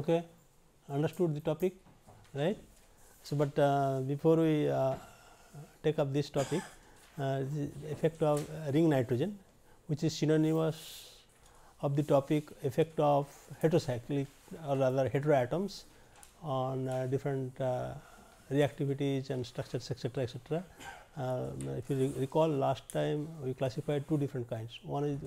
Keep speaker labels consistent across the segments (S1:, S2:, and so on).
S1: Okay. Understood the topic, right? So, but uh, before we uh, take up this topic, uh, the effect of ring nitrogen, which is synonymous of the topic effect of heterocyclic or rather heteroatoms on uh, different uh, reactivities and structures etcetera etcetera. Uh, if you re recall last time we classified two different kinds. One is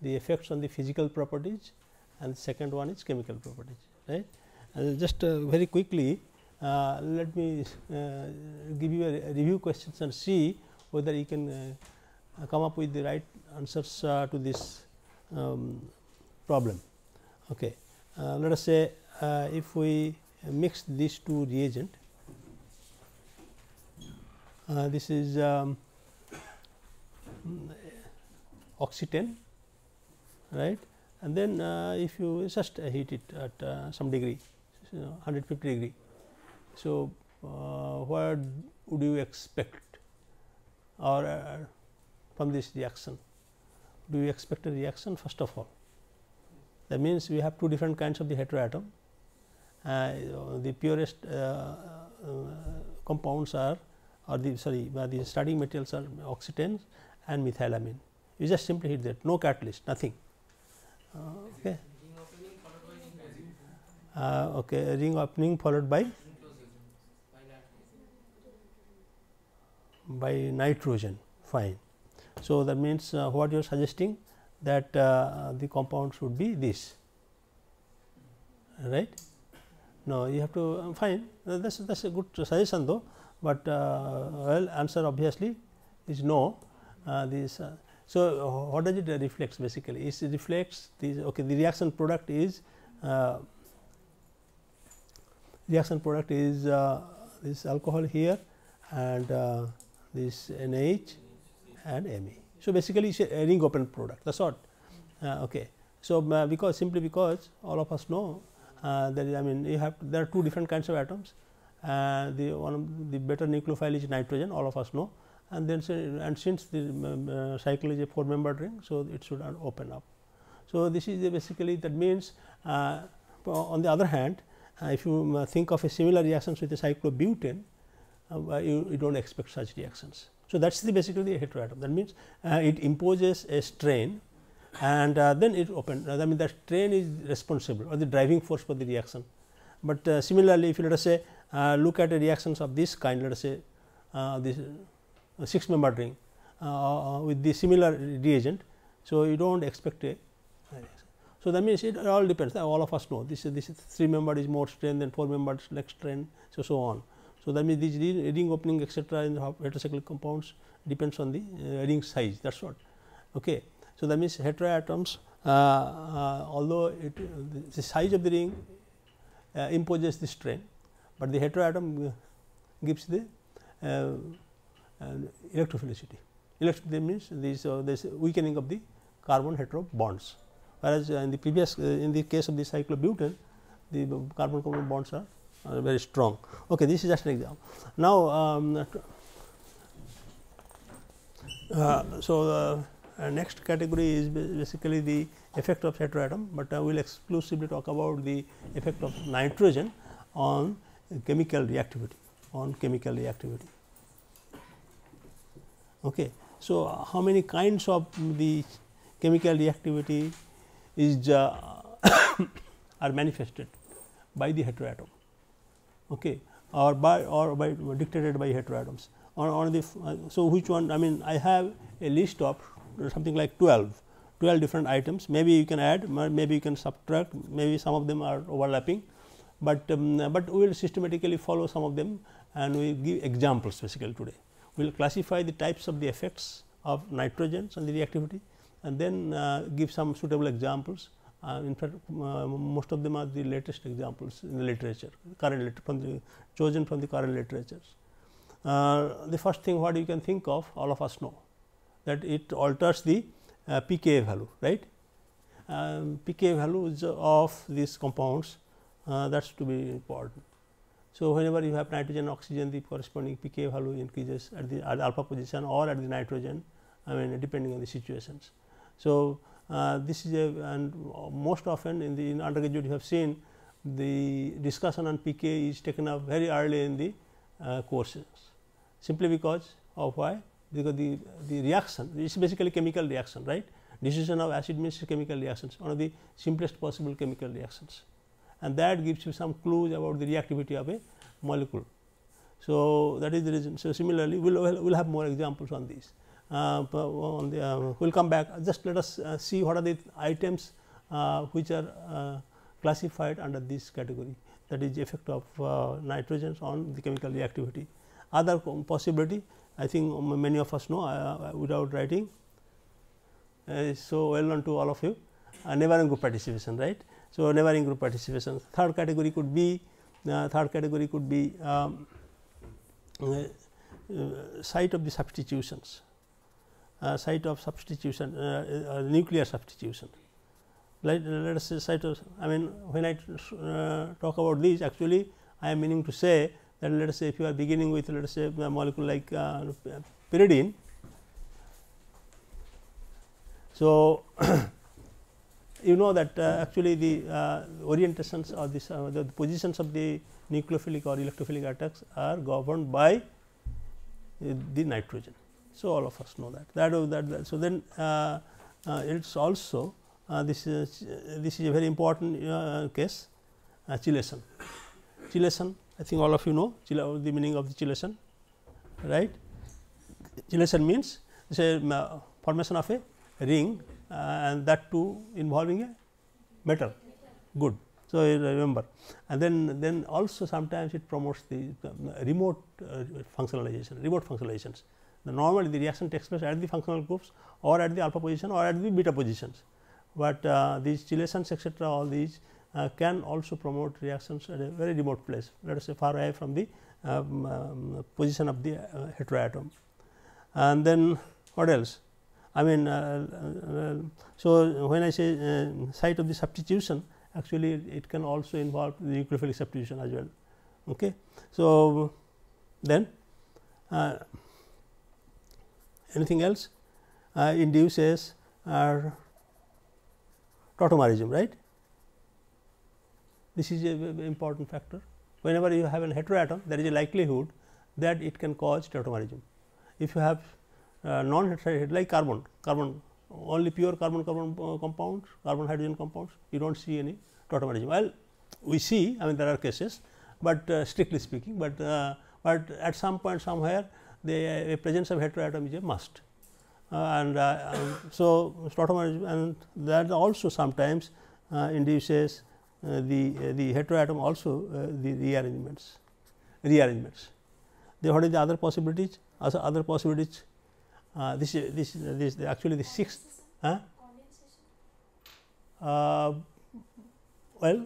S1: the effects on the physical properties and second one is chemical properties right. Uh, just uh, very quickly uh, let me uh, give you a review questions and see whether you can uh, come up with the right answers uh, to this um, problem. Okay. let us say if we mix these two reagent this is um, oxetane right and then uh, if you just uh, heat it at uh, some degree so 150 degree. So, uh, what would you expect or uh, from this reaction do you expect a reaction first of all that means we have two different kinds of the heteroatom the purest compounds are or the sorry the starting materials are oxetanes and methylamine. You just simply hit that no catalyst nothing. Uh, okay. Uh, okay, ring opening followed by by nitrogen fine. So, that means uh, what you are suggesting that uh, the compound should be this right. No, you have to uh, fine that is that is a good suggestion though, but uh, well answer obviously is no uh, this. Uh, so, what does it reflect basically? It reflects this okay the reaction product is reaction product is this alcohol here and this NH and Me. So, basically it is a ring open product. That is what okay. So, because simply because all of us know uh, that I mean you have there are two different kinds of atoms. Uh, the one the better nucleophile is nitrogen all of us know and then and since the um, uh, cycle is a four membered ring. So, it should open up. So, this is basically that means uh, on the other hand uh, if you uh, think of a similar reactions with a cyclobutane you, you do not expect such reactions. So, that is the basically the heteroatom that means it imposes a strain and uh, then it open uh, I mean the strain is responsible or the driving force for the reaction. But uh, similarly, if you let us say look at the reactions of this kind let us say this 6 membered ring with the similar reagent. So, you do not expect a so, that means it all depends all of us know this is this is 3 membered is more strain than 4 membered less strain. So, so on. So, that means this ring opening etcetera in heterocyclic compounds depends on the ring size that is what. Okay. So, that means heteroatoms uh, uh, although it the size of the ring uh, imposes the strain, but the heteroatom gives the electrophilicity. Electrophilicity means this, this weakening of the carbon hetero bonds, whereas in the previous in the case of the cyclobutane the carbon carbon bonds are, are very strong. Okay, this is just an example. Now, um, uh, so, uh, uh, next category is basically the effect of heteroatom, but I will exclusively talk about the effect of nitrogen on chemical reactivity on chemical reactivity. Okay. So, how many kinds of the chemical reactivity is uh, are manifested by the heteroatom okay, or by or by dictated by heteroatoms on, on the uh, so which one I mean I have a list of something like 12, 12 different items. Maybe you can add, maybe you can subtract, maybe some of them are overlapping, but um, but we will systematically follow some of them and we give examples basically today. We will classify the types of the effects of nitrogens on the reactivity and then uh, give some suitable examples. Uh, in fact, uh, most of them are the latest examples in the literature, current from the chosen from the current literatures. Uh, the first thing what you can think of all of us know that it alters the uh, pKa value right. Um, pKa values of these compounds uh, that is to be important. So, whenever you have nitrogen oxygen the corresponding pKa value increases at the, at alpha position or at the nitrogen I mean depending on the situations. So, uh, this is a and most often in the in undergraduate you have seen the discussion on pK is taken up very early in the uh, courses. Simply because of why? Because the, the reaction is basically chemical reaction right? Dissociation of acid means chemical reactions one of the simplest possible chemical reactions and that gives you some clues about the reactivity of a molecule. So, that is the reason. So, similarly, we will we'll have more examples on these. Uh, on the, uh, we will come back just let us uh, see what are the items uh, which are uh, classified under this category that is effect of uh, nitrogens on the chemical reactivity. Other possibility I think many of us know without writing so well known to all of you neighboring group participation right. So, neighboring group participation third category could be third category could be um, site of the substitutions uh, site of substitution uh, uh, nuclear substitution. Let, let us say site of I mean when I talk about this actually I am meaning to say that let us say if you are beginning with let us say a molecule like pyridine. So, you know that uh, actually the uh, orientations or this uh, the, positions of the nucleophilic or electrophilic attacks are governed by the nitrogen. So, all of us know that that, that, that so then uh, uh, it is also uh, this is this is a very important case chelation. Chelation I think all of you know the meaning of the chelation right. Chelation means say formation of a ring and that too involving a metal good. So, remember and then then also sometimes it promotes the remote uh, functionalization remote functionalizations the normally the reaction takes place at the functional groups or at the alpha position or at the beta positions, but uh, these chelations etc. all these uh, can also promote reactions at a very remote place let us say far away from the um, um, position of the uh, heteroatom. And then what else? I mean, uh, uh, so when I say uh, site of the substitution, actually it can also involve the nucleophilic substitution as well. Okay. So, then anything else uh, induces tautomerism right. This is a very important factor whenever you have an heteroatom there is a likelihood that it can cause tautomerism. If you have uh, non heteroatom like carbon carbon only pure carbon carbon uh, compounds carbon hydrogen compounds you do not see any tautomerism. Well we see I mean there are cases, but uh, strictly speaking, but uh, but at some point somewhere the presence of heteroatom is a must. Uh, and, uh, so, tautomerism and that also sometimes uh, induces the the heteroatom also the rearrangements rearrangements. Then what is the other possibilities? Also other possibilities uh, this is this this actually the sixth huh? uh, well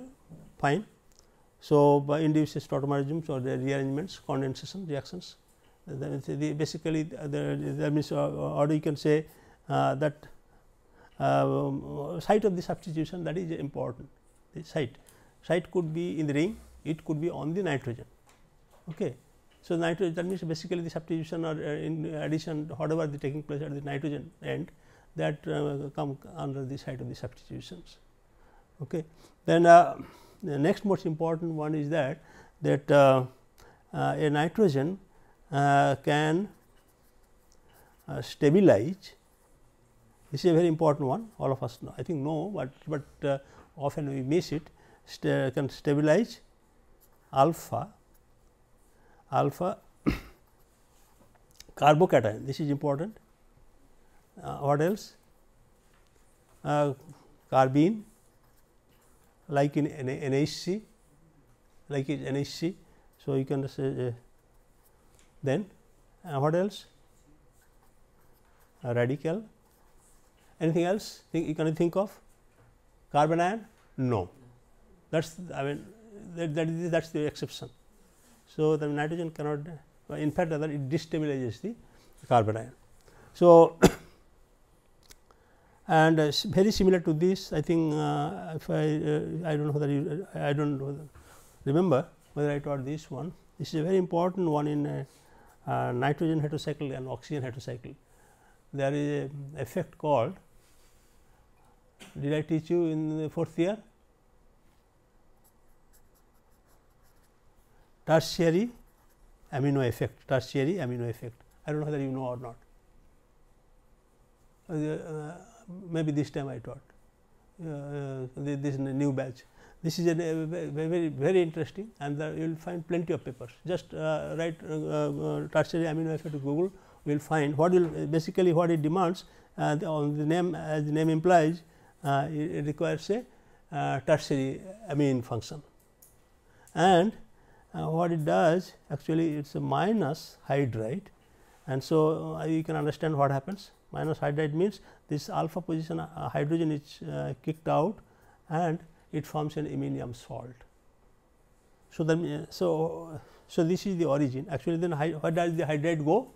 S1: fine. So by induces tautomerisms or the rearrangements condensation reactions the basically the, that means uh, or you can say uh, that uh, site of the substitution that is important. The site site could be in the ring it could be on the nitrogen. Okay so nitrogen that means basically the substitution or in addition whatever the taking place at the nitrogen end that come under the site of the substitutions. Okay. Then the next most important one is that that a nitrogen uh, can uh, stabilize. This is a very important one all of us know. I think know, but, but uh, often we miss it. St can stabilize alpha alpha carbocation this is important uh, what else uh, carbene like in NHC like in NHC. So, you can say uh, then uh, what else? Radical. Anything else think, you can think of? Carbanion? No. That's I mean that, that is that's the exception. So, the nitrogen cannot in fact rather it destabilizes the carbanion. So, and uh, very similar to this I think uh, if I uh, I don't know whether you I don't know remember whether I taught this one this is a very important one in uh, uh, nitrogen heterocycle and oxygen heterocycle. There is a effect called did I teach you in the fourth year? Tertiary amino effect, tertiary amino effect. I do not know whether you know or not. Uh, uh, maybe this time I taught uh, this is a new batch. This is a very very, interesting and you will find plenty of papers. Just write tertiary amino effect to Google, we will find what will basically what it demands the, on the name as the name implies it, it requires a uh, tertiary amine function. And uh, what it does actually it is a minus hydride and so uh, you can understand what happens minus hydride means this alpha position uh, hydrogen is uh, kicked out and it forms an iminium salt. So, then uh, so, so this is the origin actually then where does the hydride go?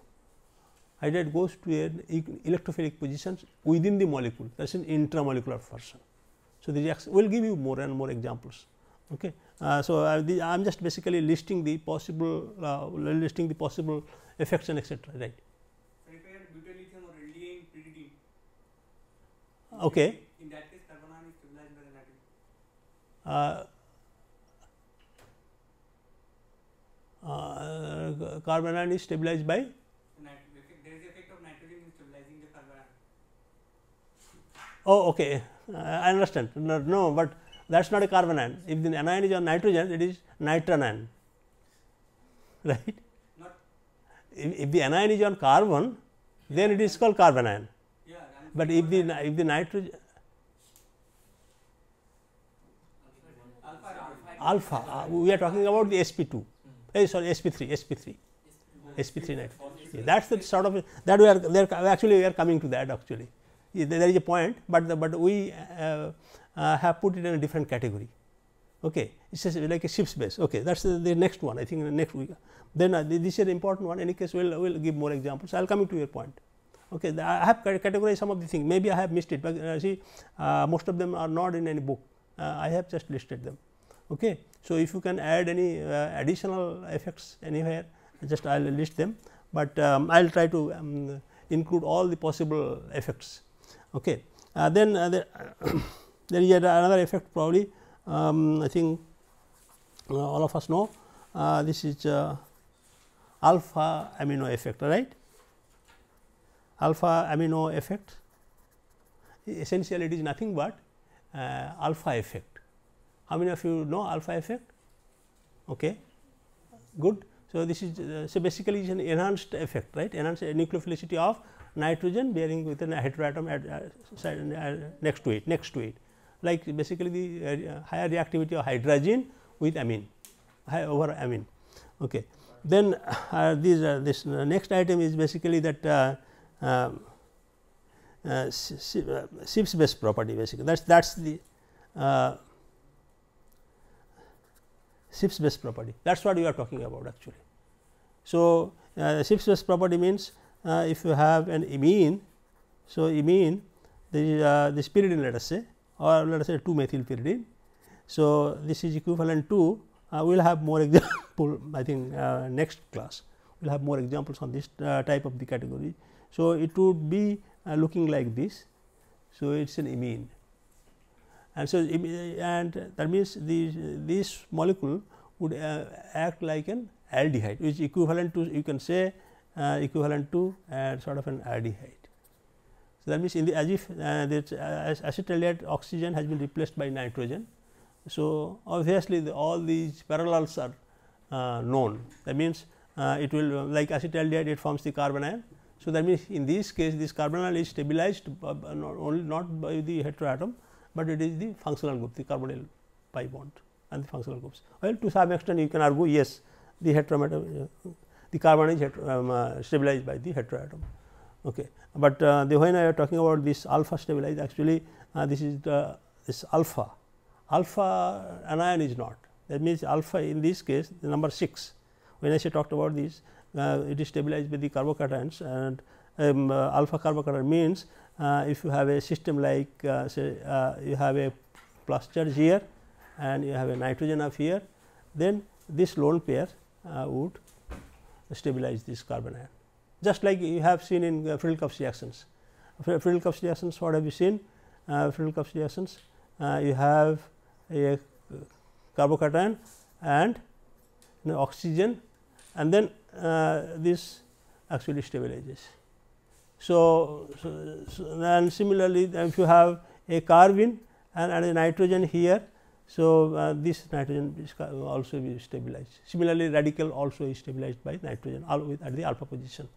S1: Hydride goes to an electrophilic position within the molecule that is an intramolecular version. So, reaction will give you more and more examples. Okay. Uh, so, I am just basically listing the possible uh, listing the possible effects and etc. right. Okay.
S2: In that case, carbanion is stabilized by the nitrogen.
S1: Uh, uh, carbanion is stabilized by
S2: there is effect of nitrogen in stabilizing the carbanion.
S1: Oh, okay. Uh, I understand. No, no, but that is not a carbanion. If the anion is on nitrogen, it is nitron right?
S2: Not.
S1: If, if the anion is on carbon, then it is called carbanion.
S2: Yeah,
S1: but if the if the nitrogen alpha, uh, we are talking about the sp2 hey, sorry sp3 sp3 sp3 nitrogen. That is the sort of that we are there actually we are coming to that actually. There is a point, but the, but we uh, uh, have put it in a different category. Okay, it's just like a Schiff's base. Okay, that's the, the next one. I think the next week. Then uh, this is an important one. In any case, we'll we'll give more examples. I'll come to your point. Okay, the, I have categorized some of the things. Maybe I have missed it, but uh, see, uh, most of them are not in any book. Uh, I have just listed them. Okay, so if you can add any additional effects anywhere, just I'll list them. But um, I'll try to um, include all the possible effects. Okay. Uh, then uh, there, is another effect probably. Um, I think uh, all of us know uh, this is uh, alpha amino effect right? Alpha amino effect essentially it is nothing but uh, alpha effect. How many of you know alpha effect? Okay. Good. So this is so basically it is an enhanced effect right? Enhanced nucleophilicity of nitrogen bearing with a heteroatom at, uh, uh, next to it next to it like basically the uh, higher reactivity of hydrogen with amine over amine. Okay. Then uh, these uh, this next item is basically that uh, um, uh, Gibbs base property basically that is that is the uh, base property that is what we are talking about actually. So, uh, base property means uh, if you have an imine. So, imine the, uh, this pyridine let us say or let us say 2 methyl pyridine. So, this is equivalent to uh, we will have more example I think uh, next class we will have more examples on this uh, type of the category. So, it would be uh, looking like this. So, it is an imine and so and that means the this molecule would act like an aldehyde which equivalent to you can say uh, equivalent to uh, sort of an aldehyde. So, that means, in the as if uh, this acetaldehyde oxygen has been replaced by nitrogen. So, obviously, the, all these parallels are uh, known that means, uh, it will like acetaldehyde it forms the carbonyl. So, that means, in this case this carbonyl is stabilized not only not by the heteroatom, but it is the functional group the carbonyl pi bond and the functional groups. Well, to some extent you can argue yes the heteroatom the carbon is um, uh, stabilized by the heteroatom. Okay. But uh, the when I am talking about this alpha stabilized actually uh, this is the this alpha, alpha anion is not that means alpha in this case the number 6 when I say talked about this uh, it is stabilized by the carbocations and um, uh, alpha carbocation means uh, if you have a system like say you have a plus charge here and you have a nitrogen up here then this lone pair would stabilize this carbon ion. Just like you have seen in uh, Friedel-Crafts reactions. Friedel-Crafts reactions, what have you seen? Uh, Friedel-Crafts reactions, uh, you have a carbocation and you know, oxygen and then uh, this actually stabilizes. So, so, so, and similarly if you have a carbene and, and a nitrogen here. So, uh, this nitrogen is also be stabilized. Similarly, radical also is stabilized by nitrogen all with at the alpha position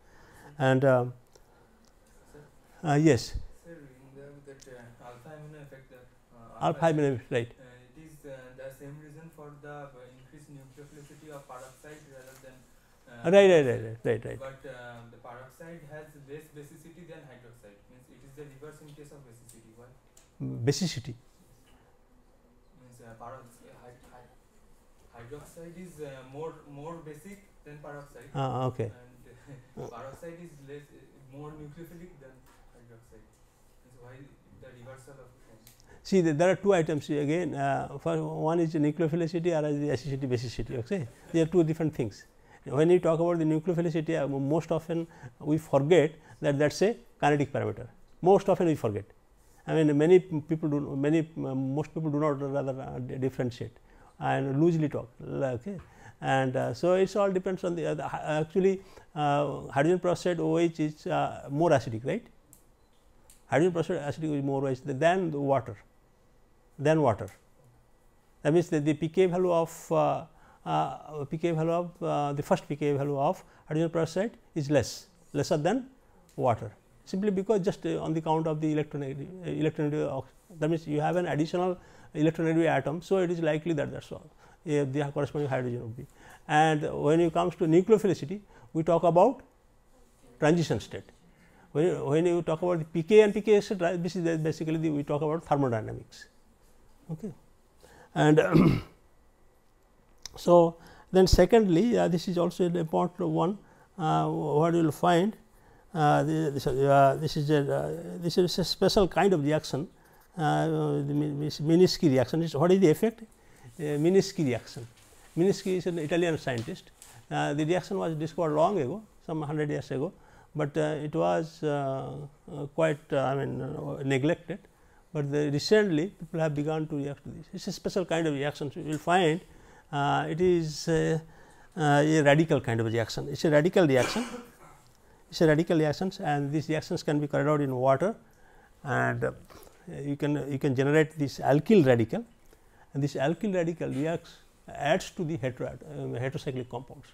S1: and uh, uh, yes
S3: Sir, in the, that alpha amino effect, uh,
S1: alpha amino right
S3: uh, it is uh, the same reason for the increased nucleophilicity of peroxide rather than uh,
S1: right right right right right right
S3: But uh, the peroxide has less basicity than hydroxide. Means it is the reverse in case of basicity. Why?
S1: basicity
S3: Means uh, perox- hy- hy- hydroxide is uh, more more basic than peroxide,
S1: ah, okay
S3: and peroxide is less more nucleophilic than hydroxide. Means why the reversal of
S1: see there are two items. Here again uh, for one is the nucleophilicity or the acidity basicity okay? They are two different things. When you talk about the nucleophilicity uh, most often we forget that that's a kinetic parameter. Most often we forget. I mean many people do many uh, most people do not rather uh, differentiate and loosely talk okay and uh, so it's all depends on the, uh, actually hydrogen peroxide OH is uh, more acidic right hydrogen peroxide acidic is more acidic than the water than water. That means that the pK value of uh, uh, pK value of uh, the first pK value of hydrogen peroxide is less lesser than water simply because just uh, on the count of the electronegative electronegative that means you have an additional electronegative atom. So, it is likely that that is the corresponding hydrogen would be and when it comes to nucleophilicity we talk about transition state. When you, when you talk about the pK and pK etc., this is basically the, we talk about thermodynamics. Okay. And so, then secondly, uh, this is also an important one. Uh, what you will find uh, this, uh, this is a uh, this is a special kind of reaction. Uh, the Mi- Mi- Minisci reaction. Is what is the effect? Uh, Minisci reaction. Minisci is an Italian scientist. Uh, the reaction was discovered long ago, some hundred years ago, but uh, it was uh, uh, quite uh, I mean neglected. But recently people have begun to react to this. It's a special kind of reaction. So you will find it is a radical kind of reaction. It's a radical reaction. It's a radical reactions, and these reactions can be carried out in water, and you can you can generate this alkyl radical, and this alkyl radical reacts adds to the uh, heterocyclic compounds.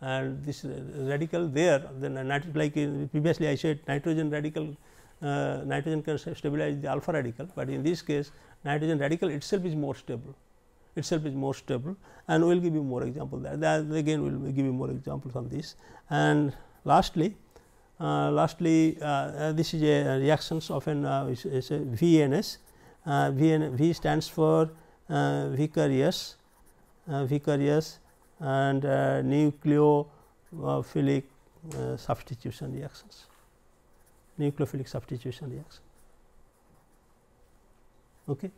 S1: And this uh, radical there, then like in previously I said nitrogen radical, uh, nitrogen can stabilize the alpha radical, but in this case nitrogen radical itself is more stable, itself is more stable, and we will give you more example there. That again we will give you more examples on this. And lastly, uh, lastly, uh, uh, this is a reactions of an uh, is, is a VNS. Uh, v stands for uh, vicarious, uh, vicarious and uh, nucleophilic uh, substitution reactions. Nucleophilic substitution reaction. Okay.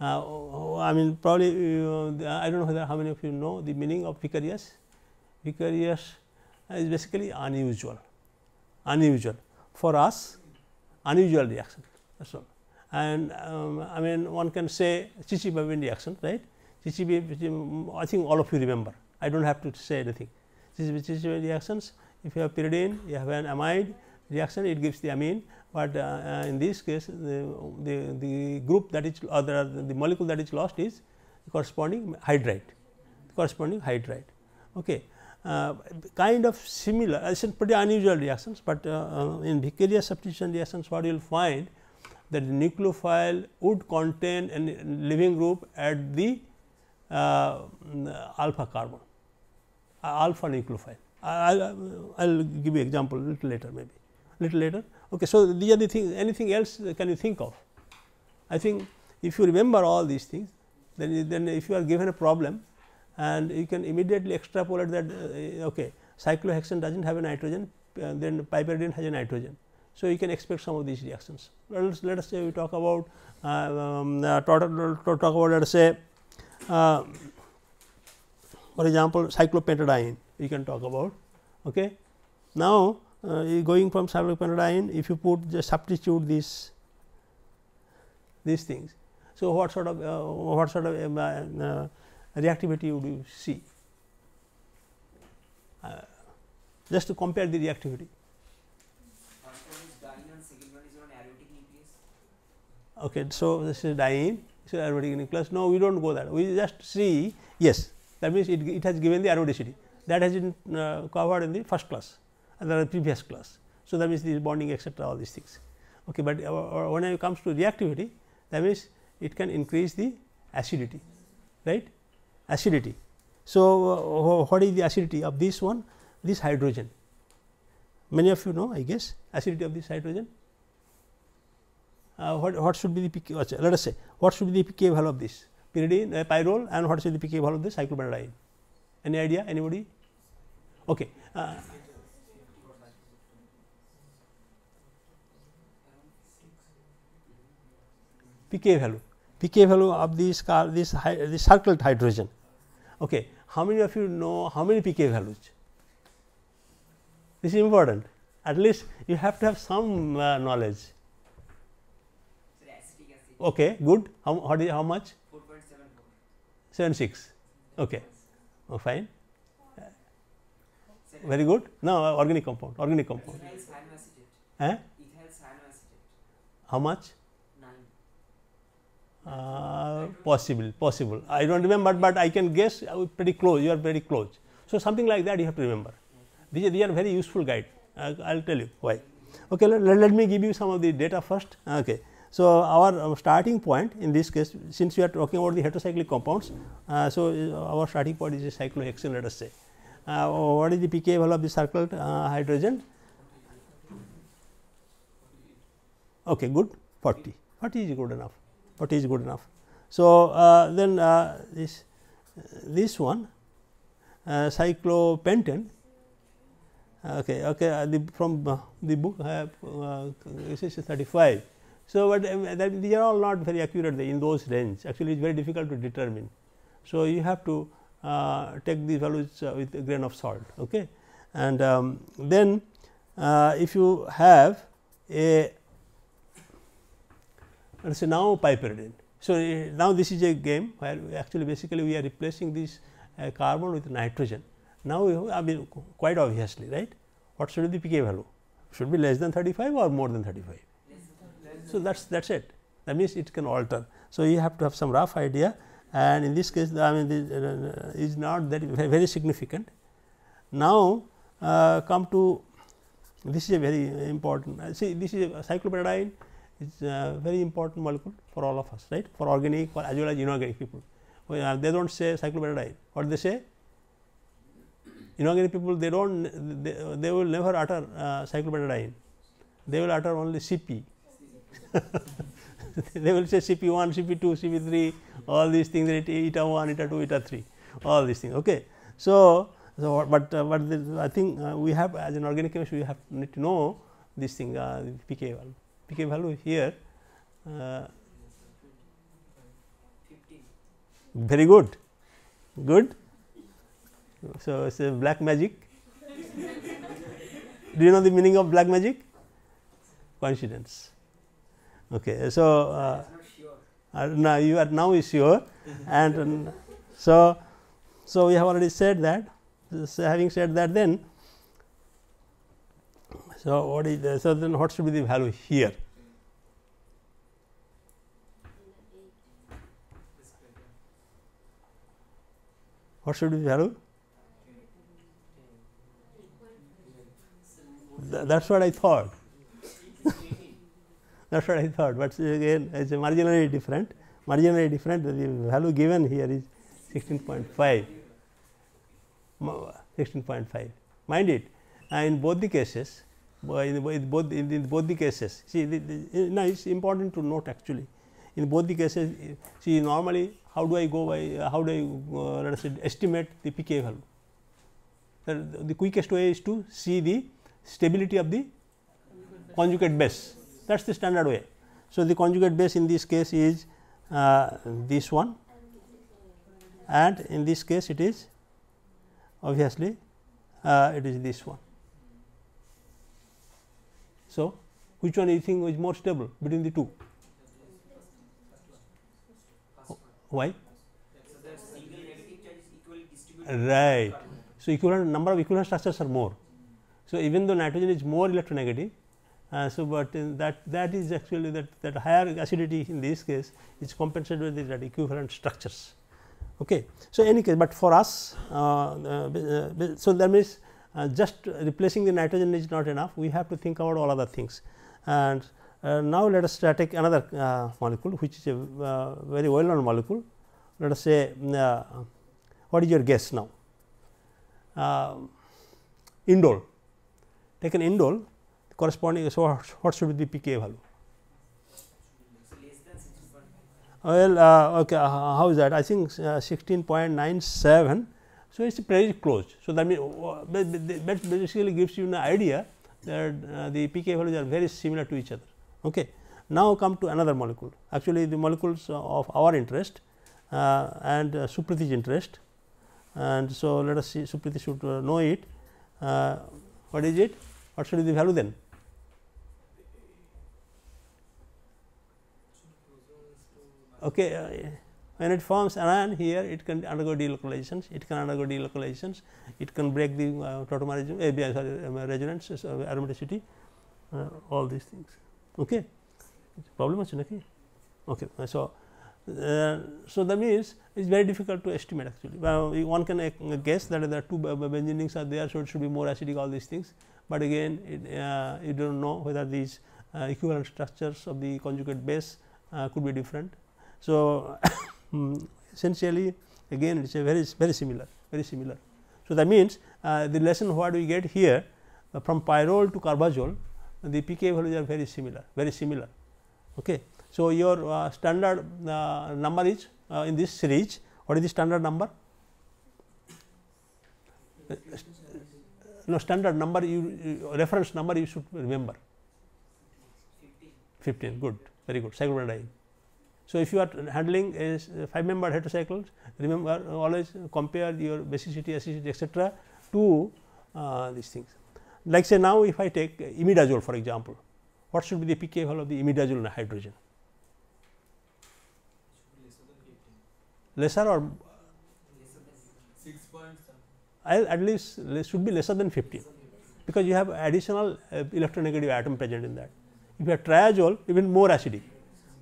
S1: Uh, oh, I mean probably I don't know whether how many of you know the meaning of vicarious. Vicarious is basically unusual, unusual for us, unusual reaction. That's all. And um, I mean, one can say Chichibabin reaction, right? Chichibabin, I think all of you remember. I don't have to say anything. Chichibabin reactions. If you have pyridine, you have an amide reaction, it gives the amine. But uh, uh, in this case, the, the, the group that is or the, the molecule that is lost is corresponding hydride, corresponding hydride. Okay. Uh, kind of similar, I said pretty unusual reactions, but uh, uh, in vicarious substitution reactions, what you will find that the nucleophile would contain a leaving group at the uh, alpha carbon, uh, alpha nucleophile. I will I'll give you example little later maybe, little later. Okay, so these are the things. Anything else can you think of? I think if you remember all these things, then then if you are given a problem, and you can immediately extrapolate that uh, okay, cyclohexane doesn't have a nitrogen, uh, then piperidine has a nitrogen. So, you can expect some of these reactions. Let us, let us say we talk about uh, um, uh, talk, about let us say uh, for example, cyclopentadiene we can talk about. Okay. Now, uh, going from cyclopentadiene if you put just substitute these these things. So, what sort of uh, what sort of um, uh, reactivity would you see? just to compare the reactivity.
S4: First one is diene and second one is on aromatic nucleus.
S1: Okay, so this is diene, this is aromatic nucleus. No, we don't go that. We just see yes, that means it, it has given the aromaticity that has been uh, covered in the first class and the previous class. So, that means the bonding etc. all these things. Okay, but uh, when it comes to reactivity that means it can increase the acidity right acidity. So, uh, what is the acidity of this one this hydrogen many of you know I guess acidity of this hydrogen uh, what, what should be the pK, let us say what should be the pK value of this? Pyridine uh, pyrrole and what should be the pK value of this? Cyclobutadiene any idea? Anybody? Okay uh, pK value. pK value of this car this this circled hydrogen. Okay how many of you know how many pK values? This is important. At least you have to have some uh, knowledge okay good. How, how, do how much?
S4: 4.74.
S1: 76 okay. Oh, fine. Very good. Now uh, organic compound organic compound. Eh? How much?
S4: 9.
S1: uh, possible possible. I don't remember but i can guess uh, pretty close. You are very close. So something like that you have to remember. These are, these are very useful guide. Uh, i'll tell you why. Okay let, let, let me give you some of the data first. Okay so our starting point in this case since we are talking about the heterocyclic compounds uh, so uh, our starting point is a cyclohexane let us say. Uh, what is the pK value of the circled uh, hydrogen? Okay good. 40 40 is good enough. 40 is good enough. So uh, then uh, this this one uh, cyclopentane okay okay uh, the from uh, the book I have this is 35 so but uh, these are all not very accurate in those range actually it is very difficult to determine so you have to uh, take these values uh, with a grain of salt okay and um, then uh, if you have a let us say now piperidine. So, uh, now this is a game where actually basically we are replacing this uh, carbon with nitrogen. Now, we have, I mean quite obviously right what should be the pK value should be less than 35 or more than 35. So, that is that is it. That means it can alter. So, you have to have some rough idea. And in this case I mean this uh, is not that very significant. Now, uh, come to this is a very important uh, see this is a cyclopentadiene is a very important molecule for all of us right? For organic or as well as inorganic people. Uh, they do not say cyclopentadiene what do they say? Inorganic people they do not they, they will never utter uh, cyclopentadiene they will utter only CP they will say CP1, CP2, CP3, all these things, eta eta 1, eta 2, eta 3, all these things. Okay. So, so but uh, but I think uh, we have as an organic chemist, we have need to know this thing, uh, pK value. pK value here, uh, very good, good. So, it's a black magic. Do you know the meaning of black magic? Coincidence. Okay. So, uh, uh, now you are now is sure and um, so so we have already said that so having said that then so what is the, so then what should be the value here what should be the value Th- that's what i thought that's what I thought, but again it is marginally different, marginally different the value given here is 16.5, 16.5 Mind it, uh, in both the cases, in, both in, both the cases, see the, the, now it is important to note actually, in both the cases, see normally how do I go by, uh, how do I uh, let us say estimate the pK value. The quickest way is to see the stability of the conjugate base that is the standard way. So, the conjugate base in this case is uh, this one and in this case it is obviously uh, it is this one. So, which one you think is more stable between the two? Why? Right. So, equivalent number of equivalent structures are more. So, even though nitrogen is more electronegative, uh, so but in that that is actually that that higher acidity in this case is compensated with that equivalent structures. Okay. So, any case, but for us, uh, uh, so that means uh, just replacing the nitrogen is not enough. We have to think about all other things. And uh, now, let us uh, take another uh, molecule, which is a uh, very well known molecule. Let us say, uh, what is your guess now? Uh, indole. Take an indole corresponding. So, what- should be the pKa value?
S4: So less than 16.5.
S1: Well, uh, okay, uh, how is that? I think uh, 16.97. So, it is pretty close. So, that means uh, that basically gives you an idea that uh, the pK values are very similar to each other. Okay. Now, come to another molecule. Actually, the molecules of our interest uh, and uh, Supriti's interest. And so, let us see Supriti should uh, know it. Uh, what is it? What should be the value then? Okay, uh, when it forms anion here, it can undergo delocalizations, it can undergo delocalizations, it can break the uh, tautomerism, uh, um, uh, uh, sorry, um, resonance, aromaticity, uh, all these things. Okay, problem is okay. Okay, so. Uh, so that means it's very difficult to estimate actually. Well, one can guess that there are two benzene rings are there, so it should be more acidic. All these things, but again, it, uh, you don't know whether these uh, equivalent structures of the conjugate base could be different. So, mm, essentially again it is a very very similar very similar. So, that means uh, the lesson what we get here uh, from pyrrole to carbazole the pK values are very similar very similar. Okay. So, your uh, standard uh, number is uh, in this series what is the standard number? No standard number you, you reference number you should remember 15 good very good cyclopentadiene. So, if you are handling a s- a 5 member heterocycles remember always compare your basicity acidity etc., to uh, these things. Like say now if I take imidazole for example, what should be the pK value of the imidazole in hydrogen? Lesser or
S3: Six point something.
S1: I'll at least should be lesser than 15 because you have additional uh, electronegative atom present in that. If you have triazole even more acidic.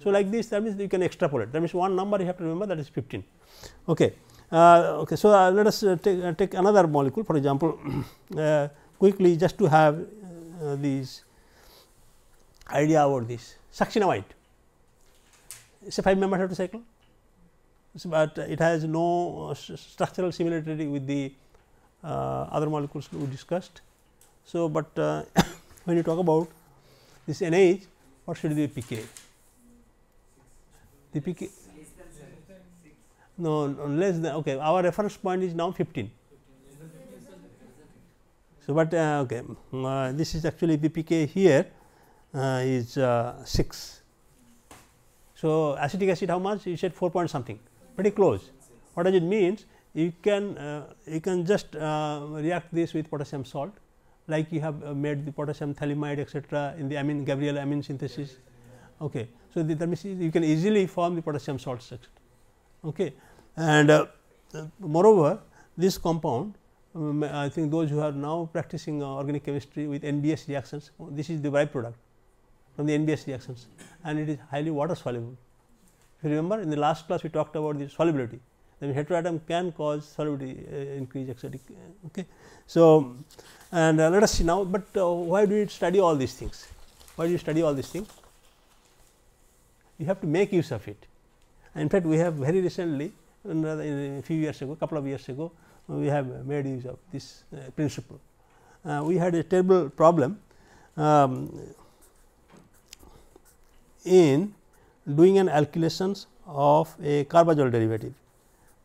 S1: So, like this that means you can extrapolate that means one number you have to remember that is 15. Okay. Uh, okay. So, uh, let us uh, take, uh, take another molecule for example, uh, quickly just to have uh, these idea about this succinimide. It is a 5 member heterocycle, but it has no structural similarity with the other molecules we discussed. So, but when you talk about this NH, what should be the pK? The pK
S4: Less than 7.
S1: no, no less than okay. Our reference point is now 15. So, but uh, okay, mm, uh, this is actually the pK here uh, is uh, 6. So, acetic acid how much? You said 4 point something, pretty close. What does it means? You can uh, you can just uh, react this with potassium salt, like you have made the potassium phthalimide etc. in the amine Gabriel amine synthesis. Okay. So, the, that means you can easily form the potassium salt structure. Okay. And uh, moreover, this compound um, I think those who are now practicing uh, organic chemistry with NBS reactions, this is the byproduct from the NBS reactions and it is highly water soluble. If you remember in the last class we talked about the solubility, then heteroatom can cause solubility uh, increase etc. Okay. So, and uh, let us see now, but uh, why do you study all these things? Why do you study all these things? You have to make use of it. In fact, we have very recently a- few years ago, couple of years ago, we have made use of this uh, principle. Uh, we had a terrible problem um, in doing an alkylations of a carbazole derivative,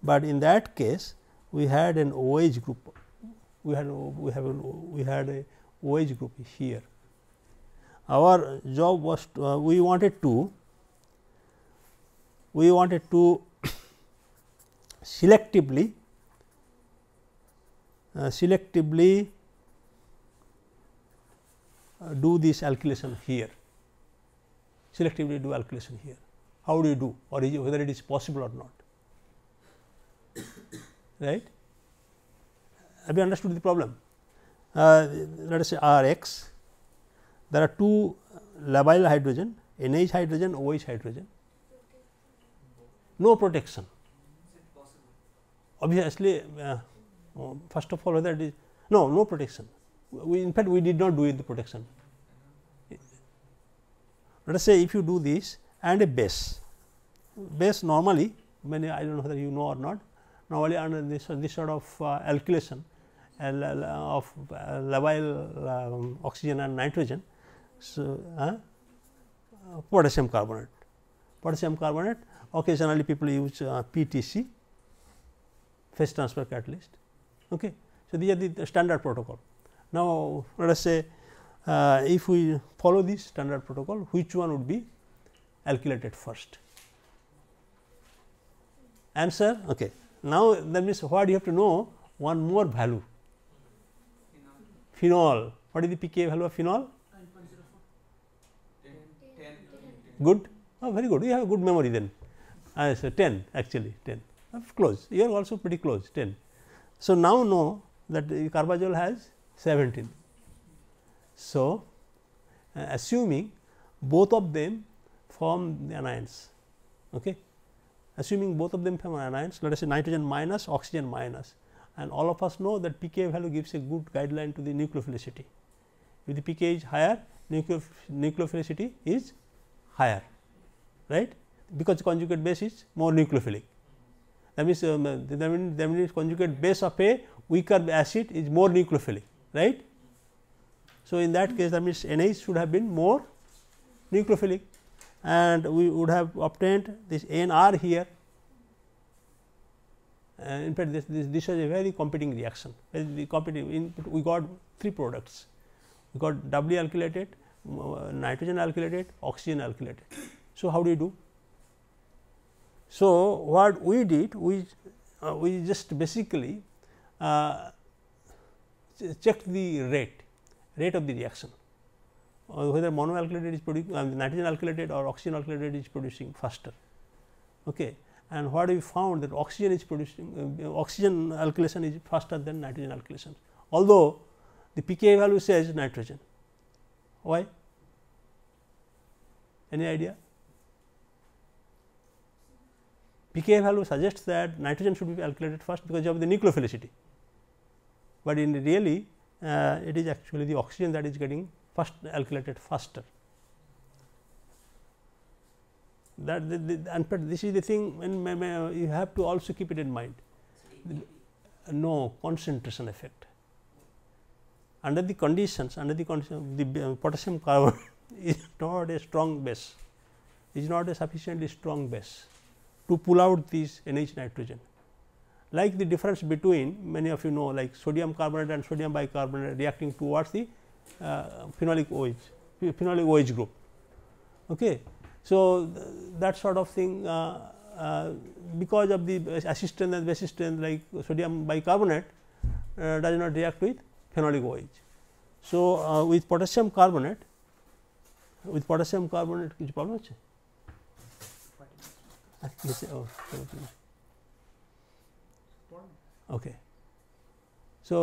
S1: but in that case we had an OH group. We had we have we had a OH group here. Our job was to, uh, we wanted to we wanted to selectively uh, selectively uh, do this alkylation here. Selectively do alkylation here. How do you do? Or is whether it is possible or not? Right? Have you understood the problem? Uh, let us say R x, there are two labile hydrogen NH hydrogen OH hydrogen, no protection. Obviously, uh, uh, first of all it is no no protection. We in fact, we did not do it the protection. Let us say if you do this and a base, base normally many I do not know whether you know or not normally under this this sort of uh, alkylation la- la- of uh, labile um, oxygen and nitrogen. So, uh, potassium carbonate, potassium carbonate occasionally people use uh, PTC phase transfer catalyst. Okay. So, these are the, the standard protocol. Now, let us say uh, if we follow this standard protocol which one would be alkylated first? Answer okay. Now, that means what you have to know one more value phenol. What is the pKa value of phenol?
S4: 10, 10,
S1: Good. Oh, very good. You have a good memory then. I say 10 actually 10. Uh, close. You are also pretty close 10. So, now know that the carbazole has 17. So, uh, assuming both of them form the anions. Okay. Assuming both of them form anions, let us say nitrogen minus, oxygen minus and all of us know that pKa value gives a good guideline to the nucleophilicity. If the pKa is higher, nucleoph nucleophilicity is higher, right? Because conjugate base is more nucleophilic. That means, um, that means, that means conjugate base of a weaker acid is more nucleophilic, right? So, in that case that means NH should have been more nucleophilic and we would have obtained this NR here. Uh, in fact, this, this, this was a very competing reaction. The competing in, we got three products. We got doubly alkylated, uh, nitrogen alkylated, oxygen alkylated. So, how do you do? So, what we did, we uh, we just basically uh, ch- checked the rate, rate of the reaction, or whether monoalkylated is producing, uh, nitrogen alkylated or oxygen alkylated is producing faster. Okay. And what we found that oxygen is producing, uh, oxygen alkylation is faster than nitrogen alkylation, although the pKa value says nitrogen. Why? Any idea? pKa value suggests that nitrogen should be alkylated first because of the nucleophilicity, but in really uh, it is actually the oxygen that is getting first alkylated faster. That the, the, and this is the thing when you have to also keep it in mind. No concentration effect. Under the conditions, under the condition, the uh, potassium carbonate is not a strong base, is not a sufficiently strong base to pull out this NH nitrogen. Like the difference between many of you know like sodium carbonate and sodium bicarbonate reacting towards the uh, phenolic OH, phe- phenolic OH group. Okay. So, th- that sort of thing uh, uh, because of the acid strength and base strength like sodium bicarbonate uh, does not react with phenolic OH. So, uh, with potassium carbonate with potassium carbonate কিছু problem আছে Ah, নিচে, oh, sorry, please. Okay. So,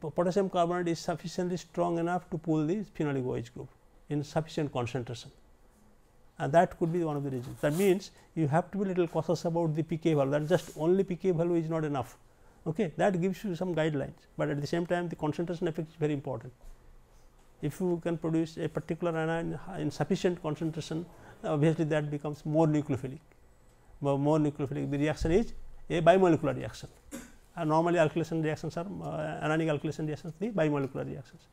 S1: po- potassium carbonate is sufficiently strong enough to pull the phenolic OH group in sufficient concentration and that could be one of the reasons. That means, you have to be a little cautious about the pK value that just only pK value is not enough. Okay. That gives you some guidelines, but at the same time the concentration effect is very important. If you can produce a particular anion in sufficient concentration, obviously that becomes more nucleophilic. More nucleophilic, the reaction is a bimolecular reaction. And normally alkylation reactions are uh, anionic alkylation reactions, the bimolecular reactions.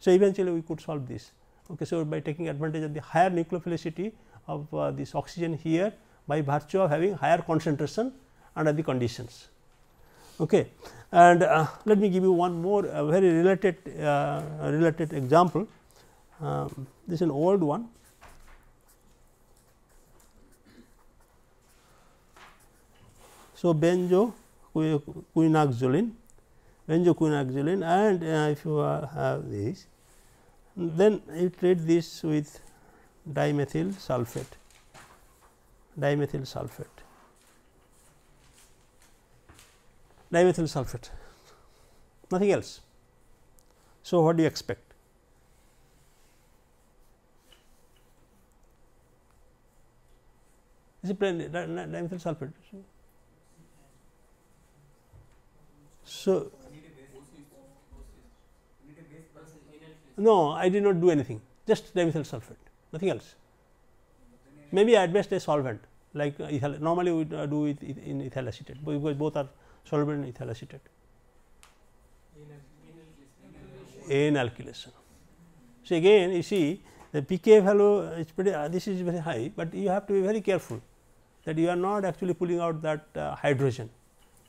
S1: So, eventually we could solve this. Okay, so, by taking advantage of the higher nucleophilicity of uh, this oxygen here by virtue of having higher concentration under the conditions. Okay. And uh, let me give you one more uh, very related uh, related example. Um, this is an old one. So, benzo quinazolone, benzo quinazolone and uh, if you have this then you treat this with dimethyl sulfate, dimethyl sulfate, dimethyl sulfate, nothing else. So, what do you expect? Is plain di- di- dimethyl sulfate. So, no, I did not do anything, just dimethyl sulfate, nothing else. Maybe at best a solvent like ethyl. Normally, we do it in ethyl acetate because both are soluble in ethyl acetate. in alkylation. So, again you see the pK value is pretty uh, this is very high, but you have to be very careful that you are not actually pulling out that uh, hydrogen.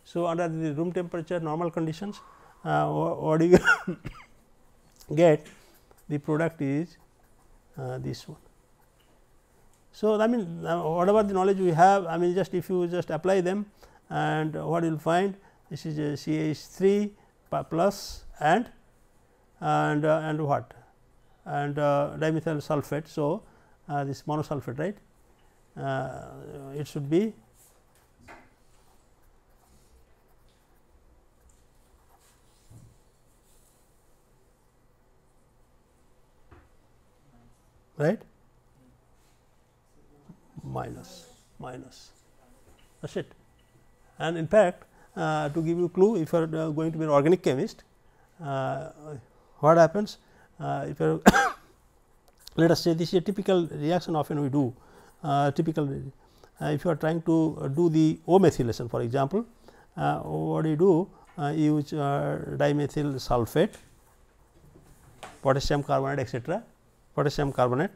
S1: So, under the room temperature normal conditions uh, what do you get the product is uh, this one. So, I mean uh, whatever the knowledge we have I mean just if you just apply them and what you will find this is a CH3 plus and and uh, and what and uh, dimethyl sulfate. So, uh, this monosulfate right uh, it should be right? Minus minus. That is it. And in fact uh, to give you clue if you are uh, going to be an organic chemist uh, what happens uh, if you are let us say this is a typical reaction often we do uh, typical uh, if you are trying to do the O methylation for example, what do you do? Uh, use dimethyl sulfate potassium carbonate etc potassium carbonate.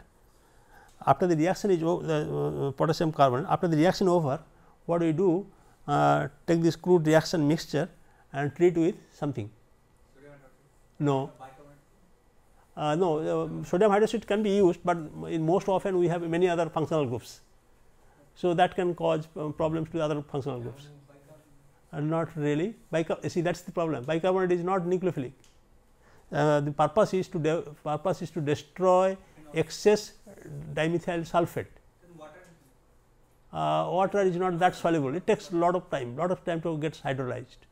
S1: After the reaction is over the uh, potassium carbonate after the reaction over what do you do? Uh, take this crude reaction mixture and treat with something. No. Uh, no, uh, sodium hydroxide can be used, but in most often we have many other functional groups. So, that can cause uh, problems to other functional groups. And not really. Bicar see that is the problem. Bicarbonate is not nucleophilic. Uh, the purpose is to purpose is to destroy excess dimethyl sulfate. Uh, water is not that soluble it takes a lot of time lot of time to get hydrolyzed.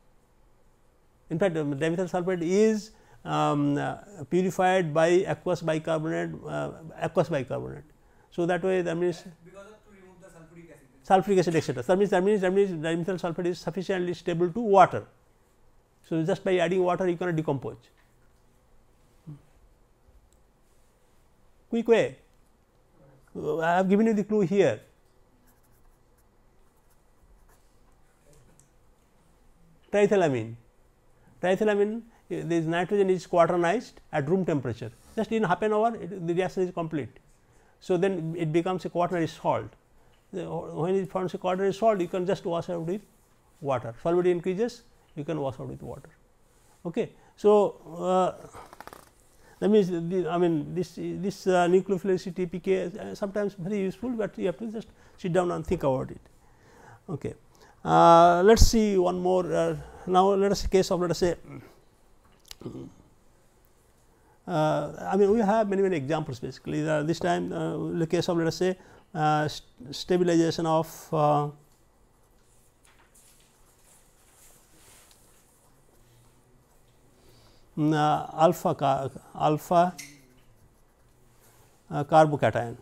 S1: In fact, um, dimethyl sulfate is um, uh, purified by aqueous bicarbonate uh, aqueous bicarbonate. So, that way that means
S2: because of to remove the sulfuric acid.
S1: sulfuric acid etc. That means that means that means dimethyl sulfate is sufficiently stable to water. So, just by adding water you cannot decompose. Quick way. I have given you the clue here. Triethylamine. Triethylamine uh, this nitrogen is quaternized at room temperature. Just in half an hour it, the reaction is complete. So, then it becomes a quaternary salt. The- When it forms a quaternary salt, you can just wash out with water. Solubility increases, you can wash out with water. Okay. So, uh, that means, the, I mean this this uh, nucleophilicity pK is uh, sometimes very useful, but you have to just sit down and think about it. Okay. Uh, let us see one more. Uh, now, let us case of let us say. Uh, I mean we have many many examples basically uh, this time uh, the case of let us say uh, st stabilization of uh, mm, uh, alpha alpha uh, carbocation.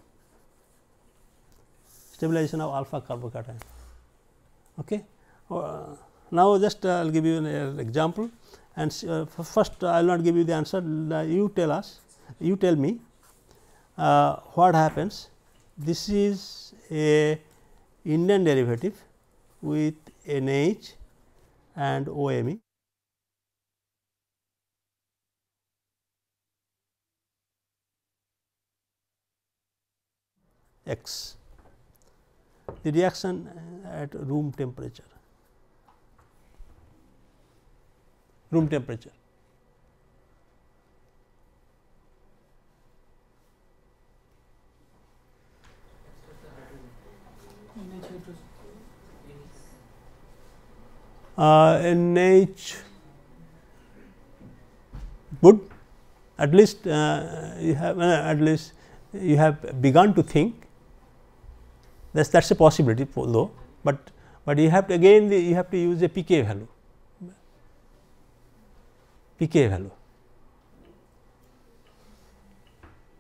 S1: Stabilization of alpha carbocation. Okay? Uh, now just i will give you an uh, example. And uh, first I will not give you the answer. Uh, you tell us you tell me uh, what happens. This is a indane derivative with NH and OMe X. The reaction at room temperature. Room temperature. Uh, NH good. At least uh, you have uh, at least you have begun to think that's that's a possibility though, but but you have to again the, you have to use a pK value. pK value.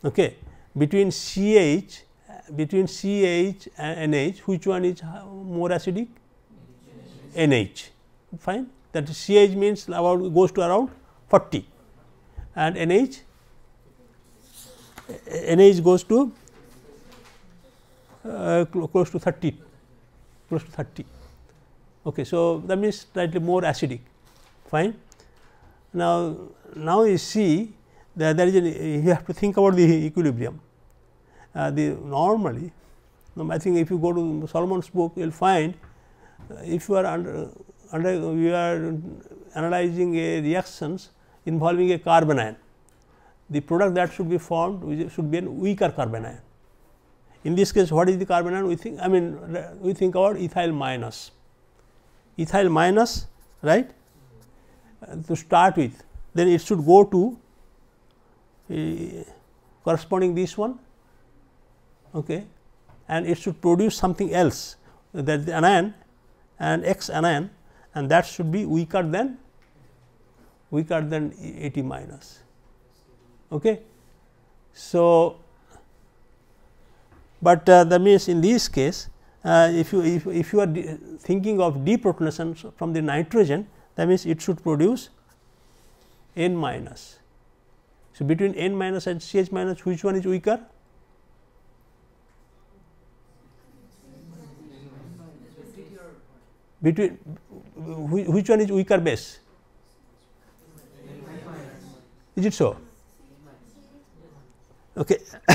S1: Okay, between CH between CH and NH which one is more acidic? NH fine. That is CH means about goes to around 40 and NH NH goes to uh, close to 30 close to 30 okay so that means slightly more acidic. Fine. Now now you see that there is an you have to think about the equilibrium. Uh, the normally I think if you go to Solomon's book you will find uh, if you are under under you are analyzing a reactions involving a carbanion the product that should be formed should be a weaker carbanion in this case what is the carbanion we think I mean we think about ethyl minus ethyl minus right uh, to start with then it should go to uh, corresponding this one okay, and it should produce something else that the anion and X anion and that should be weaker than weaker than 80 minus. Okay. So, but uh, that means in this case uh, if you if, if you are thinking of deprotonation from the nitrogen that means it should produce N minus. So, between N minus and CH minus which one is weaker? Between which one is weaker base? Is it so? Okay,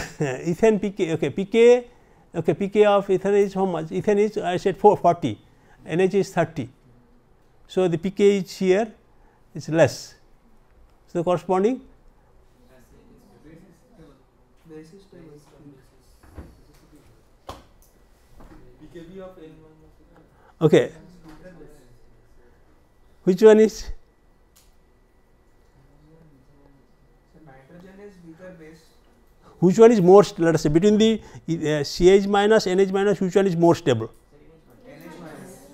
S1: ethane pK, okay, pK, okay, pK of ethane is how much? Ethane is I said 440, NH is 30. So, the pK is here is less. So,
S3: the corresponding
S1: okay. Which one is?
S5: So nitrogen is weaker base.
S1: Which one is more let us say between the uh, CH minus NH minus which one is more stable?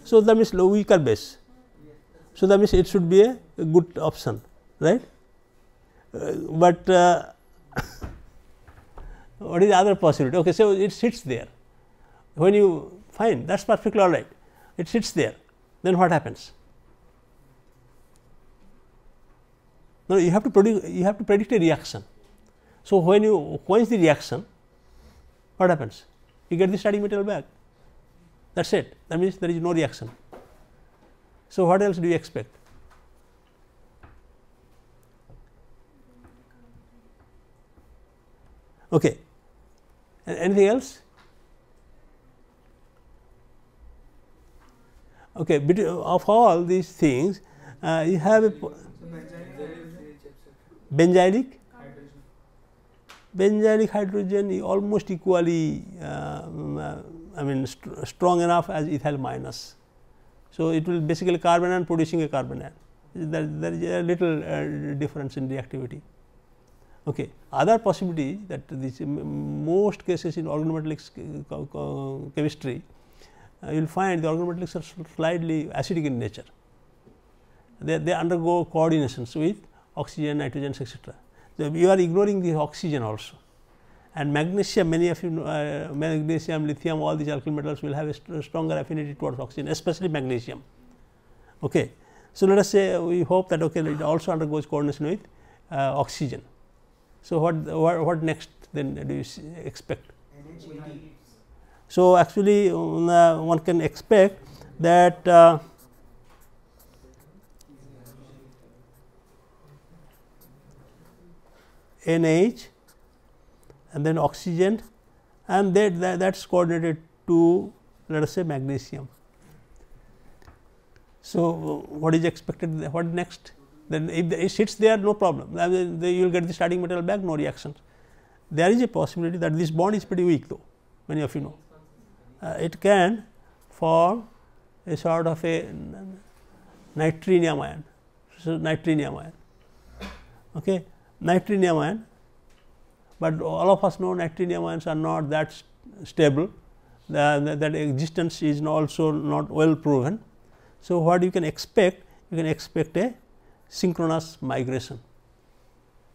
S1: So, that means low weaker base. So, that means it should be a, a good option right, uh, but uh, what is the other possibility? Okay, so, it sits there when you find that is perfectly all right it sits there then what happens? Now, you have to produce you have to predict a reaction. So, when you quench the reaction what happens? You get the starting material back that is it that means there is no reaction. So, what else do you expect? Okay. Anything else? Okay, between of all these things, uh, you have a
S5: benzylic hydrogen.
S1: benzylic
S5: Hydrogen.
S1: Benzylic hydrogen is almost equally uh, uh, I mean st- strong enough as ethyl minus. So, it will basically carbanion producing a carbon there, there is a little uh, difference in reactivity. Okay. Other possibility that this most cases in organometallic co- chemistry uh, you will find the organometallics are slightly acidic in nature. They, they undergo coordinations with oxygen, nitrogen, etc. So, you are ignoring the oxygen also and magnesium many of you know, uh, magnesium, lithium all these alkyl metals will have a st- stronger affinity towards oxygen especially magnesium. Okay. So, let us say we hope that okay, it also undergoes coordination with uh, oxygen. So, what, what, what next then do you expect? So, actually uh, one can expect that NH and then oxygen and that, that that is coordinated to let us say magnesium. So, what is expected what next then if it sits there no problem then you will get the starting material back no reactions. There is a possibility that this bond is pretty weak though many of you know uh, it can form a sort of a nitrenium ion. So, nitrenium ion, okay. Nitrinium ion, but all of us know nitrenium ions are not that stable, the, the- that existence is also not well proven. So, what you can expect? You can expect a synchronous migration,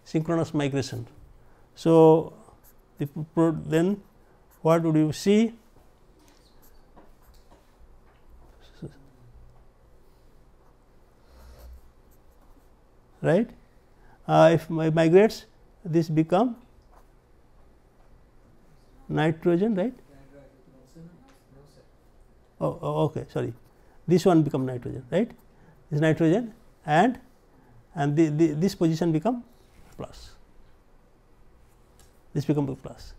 S1: synchronous migration. So, the then what would you see? Right? Uh, if migrates, this become nitrogen, right? Oh, oh, okay, sorry. This one become nitrogen, right? This nitrogen and and the, the, this position become plus. This become plus.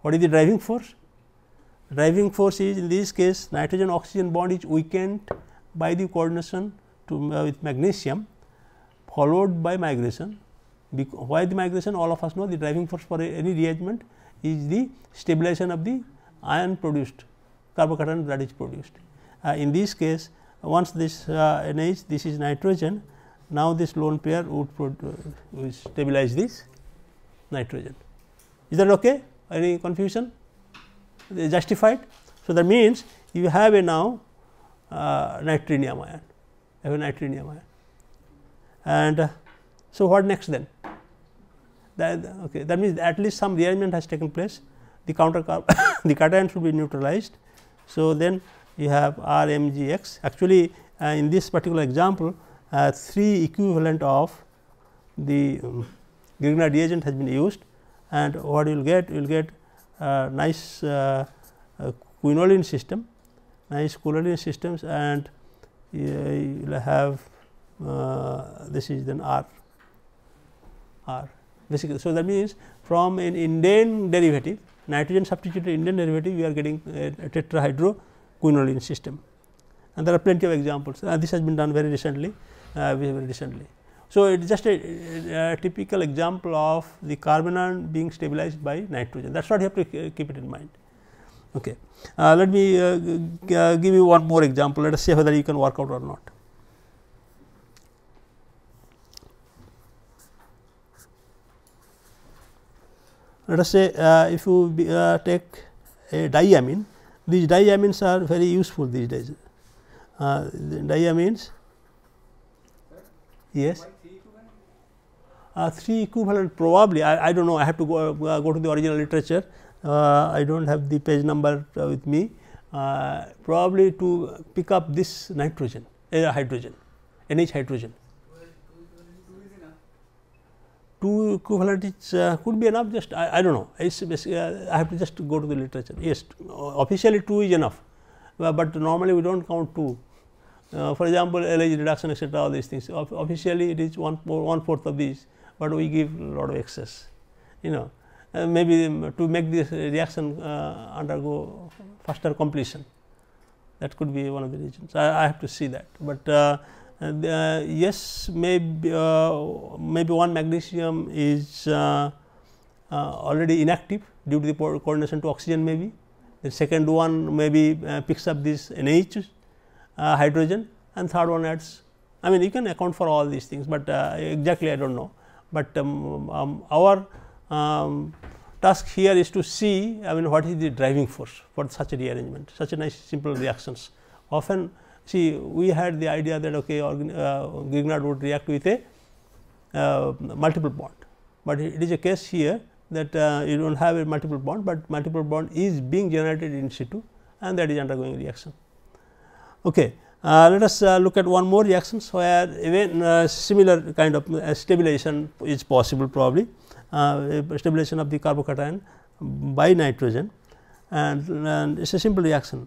S1: What is the driving force? Driving force is in this case nitrogen oxygen bond is weakened by the coordination to uh, with magnesium followed by migration. Why the migration? All of us know the driving force for any rearrangement is the stabilization of the ion produced carbocation that is produced. Uh, in this case once this uh, NH this is nitrogen now this lone pair would, uh, stabilize this nitrogen. Is that okay? Any confusion? Justified? So, that means you have a now uh, nitrenium ion, have a nitrenium ion. And uh, so, what next then? That, okay, that means at least some rearrangement has taken place, the counter the cation should be neutralized. So, then you have R M G X actually uh, in this particular example uh, 3 equivalent of the um, Grignard reagent has been used and what you will get you will get uh, nice uh, uh, quinoline system nice quinoline systems and you will have this is then R R basically. So, that means from an indane derivative nitrogen substituted indane derivative we are getting a, a tetrahydroquinoline system and there are plenty of examples uh, this has been done very recently uh, very recently. So, it is just a, a, typical example of the carbanion being stabilized by nitrogen that is what you have to keep it in mind. Okay. Uh, let me uh, uh, give you one more example let us see whether you can work out or not. Let us say uh, if you uh, take a diamine these diamines are very useful these days. Uh, diamines? Yes. Uh, 3 equivalent probably. I, I do not know. I have to go, uh, go to the original literature. Uh, I do not have the page number with me. Probably to pick up this nitrogen hydrogen NH hydrogen. 2 equivalent is could be enough just I, I do not know. It's I have to just go to the literature. Yes officially 2 is enough, but normally we do not count 2 uh, for example, LH reduction etc. all these things. Officially it is one, one fourth of these, but we give a lot of excess you know. Uh, maybe to make this reaction uh, undergo faster completion. That could be one of the reasons. I, I have to see that, but uh, uh, yes maybe uh, maybe one magnesium is already inactive due to the coordination to oxygen maybe. The second one maybe picks up this NH uh, hydrogen. And third one adds I mean you can account for all these things, but uh, exactly I do not know, but um, um, our um, task here is to see I mean what is the driving force for such a rearrangement such a nice simple reactions. Often see we had the idea that okay uh, Grignard would react with a uh, multiple bond, but it is a case here that uh, you do not have a multiple bond, but multiple bond is being generated in situ and that is undergoing reaction. Okay. Uh, let us uh, look at one more reactions where even uh, similar kind of uh, stabilization is possible probably uh, stabilization of the carbocation by nitrogen and, and it is a simple reaction.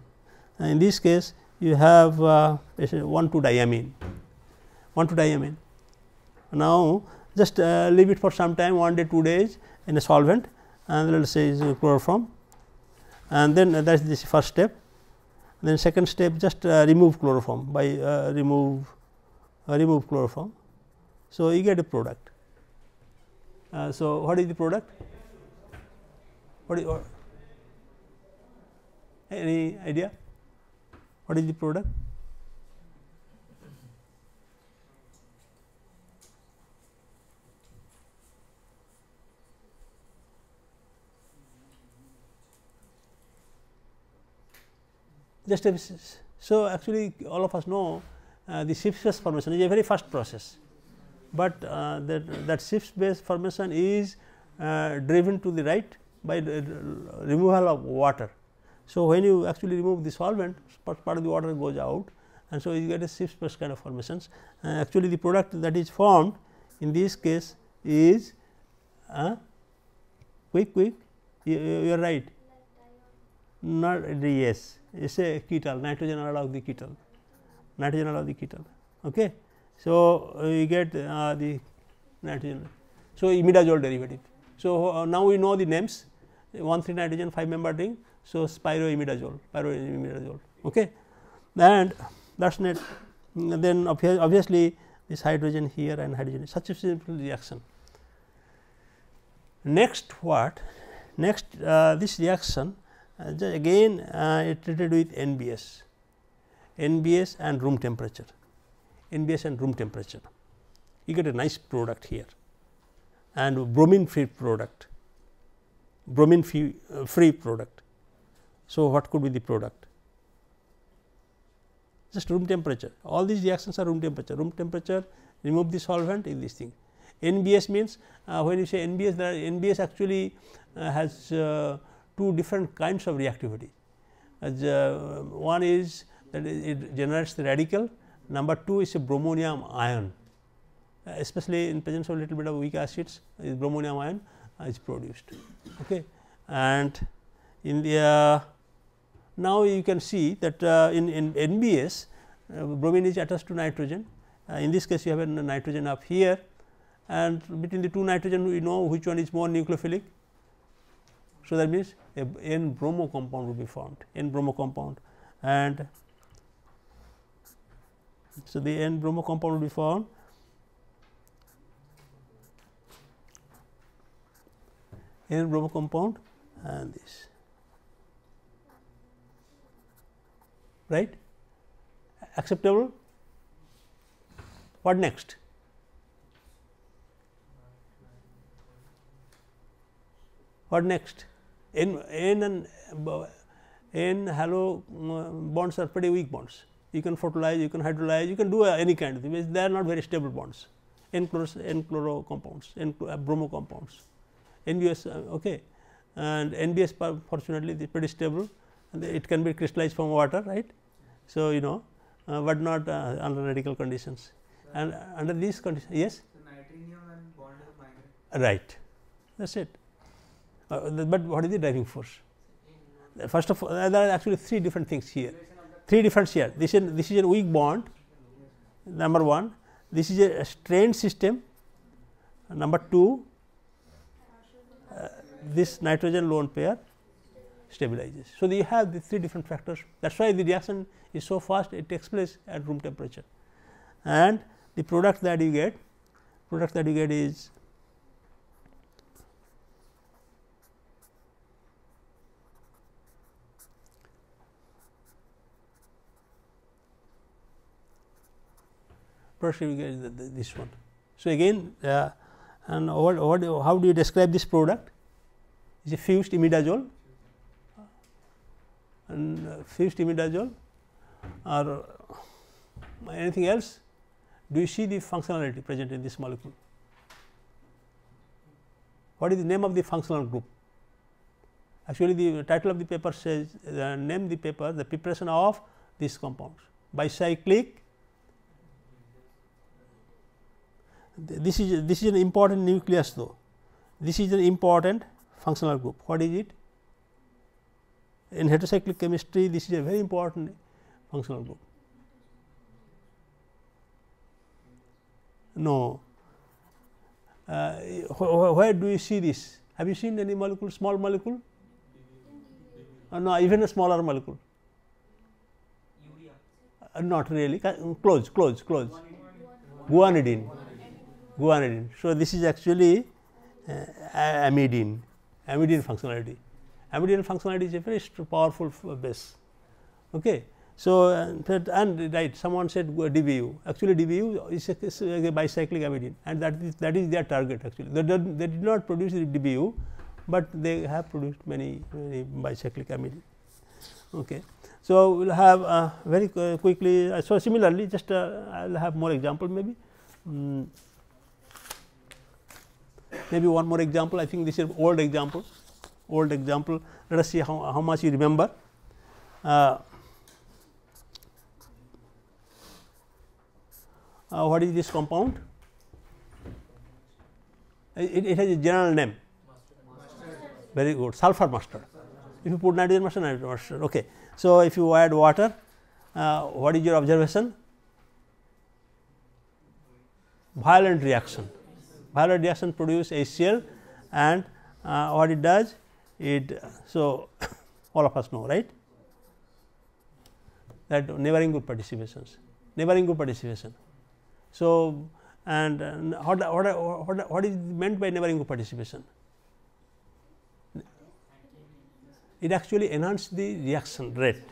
S1: in this case you have uh, 1 2 diamine 1 to diamine. Now, just leave it for some time 1 day 2 days in a solvent and let us say is chloroform and then that is the first step then second step just uh, remove chloroform by uh, remove uh, remove chloroform. So, you get a product. Uh, so, what is the product? What is any idea? What is the product? just a, so actually all of us know uh, the Schiff base formation is a very fast process, but uh, that that Schiff base formation is uh, driven to the right by the removal of water. So, when you actually remove the solvent part of the water goes out and so you get a Schiff's base kind of formations. Actually, the product that is formed in this case is uh, quick quick you, you are right not yes it is a ketal nitrogen analog of the ketal nitrogen analog of the ketal. Okay. So, uh, you get uh, the nitrogen. So, imidazole derivative. So, uh, now we know the names 1 3 nitrogen 5 member ring. So, spiroimidazole pyroimidazole. Okay. And that is net then obviously, this hydrogen here and hydrogen such a simple reaction. Next what? Next uh, this reaction uh, again uh, it treated with NBS, NBS and room temperature, NBS and room temperature. You get a nice product here and bromine free product, bromine free, uh, free product. So, what could be the product? Just room temperature. All these reactions are room temperature. Room temperature remove the solvent in this thing. NBS means uh, when you say NBS, there NBS actually uh, has uh, two different kinds of reactivity. As, uh, one is that it generates the radical, number two is a bromonium ion, uh, especially in presence of a little bit of weak acids, is bromonium ion uh, is produced. Okay. And in the now you can see that uh, in, in NBS uh, bromine is attached to nitrogen. Uh, in this case, you have a nitrogen up here and between the two nitrogen we know which one is more nucleophilic. So, that means a n bromo compound will be formed n bromo compound and so the n bromo compound will be formed n bromo compound and this right acceptable what next What next? N, N and N halo bonds are pretty weak bonds. You can photolyze, you can hydrolyze, you can do any kind of thing. They are not very stable bonds. N chloro, N chloro compounds, N bromo compounds, NBS uh, okay, and NBS fortunately is pretty stable. And it can be crystallized from water, right? So you know, uh, but not uh, under radical conditions. And under these conditions, yes.
S5: So nitrenium and bond
S1: Right, that's it. Uh, but what is the driving force? First of all, there are actually three different things here. Three different here. This is this is a weak bond. Number one, this is a strained system. Number two, uh, this nitrogen lone pair stabilizes. So, you have the three different factors that is why the reaction is so fast it takes place at room temperature and the product that you get product that you get is you get this one. So, again uh, and what, what how do you describe this product? Is a fused imidazole and uh, fused imidazole or anything else? Do you see the functionality present in this molecule? What is the name of the functional group? Actually, the title of the paper says uh, name the paper the preparation of these compounds bicyclic this is this is an important nucleus though this is an important functional group what is it in heterocyclic chemistry this is a very important functional group. No. Uh, wh where do you see this? Have you seen any molecule small molecule? Uh, no even a smaller molecule. Uh, not really. Close close close. Guanidine. Guanidine. So, this is actually uh, amidine, amidine functionality. Amidine functionality is a very powerful base. Okay. So, uh, and right someone said DBU actually DBU is a, is a bicyclic amidine and that is that is their target actually they, did, they did not produce the DBU, but they have produced many, many bicyclic amidine. Okay. So, we will have uh, very quickly uh, so similarly just uh, I will have more example maybe. Mm maybe one more example I think this is old example old example let us see how, how much you remember. Uh, uh, what is this compound? It, it has a general name very good sulfur mustard. If you put nitrogen mustard, nitrogen mustard. Okay. So, if you add water, uh, what is your observation? Violent reaction. Violent reaction produce HCl and uh, what it does? It so all of us know right that neighboring group participations, neighboring group participation. So, and what, what, what, what is meant by neighboring group participation? it actually enhances the reaction rate